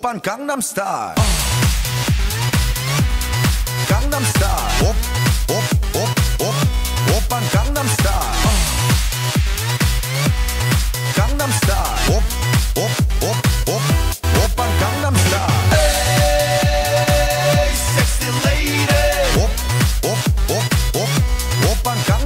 오빤 강남스타일 강남스타일 옵옵옵옵 오빤 강남스타일 강남스타일 옵옵옵옵 오빤 강남스타일 에이 섹시 레이디 옵옵옵옵 오빤 강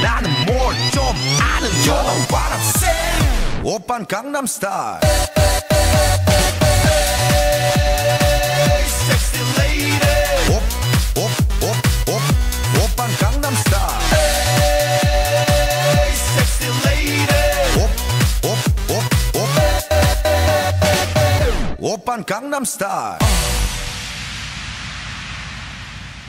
나는 뭘 좀 아는 놈 You know what I'm saying 오빤 강남스타일 Sexy lady 옵옵옵옵 오빤 강남스타일 Sexy lady 옵옵옵옵 오빤 강남스타일